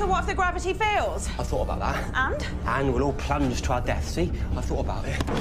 So what if the gravity fails? I thought about that. And? And we'll all plunge to our death. See, I thought about it.